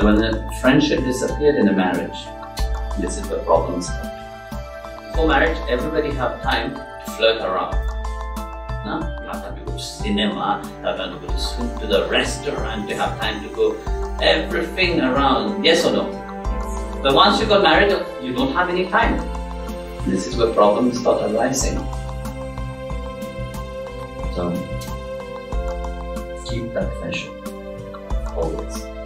When the friendship disappeared in a marriage, this is where problems start. Before marriage, everybody have time to flirt around. Now You have time to go to cinema, you have time to go to, swim, to the restaurant, you have time to go everything around. Yes or no? But once you got married, you don't have any time. This is where problems start arising. So keep that friendship always.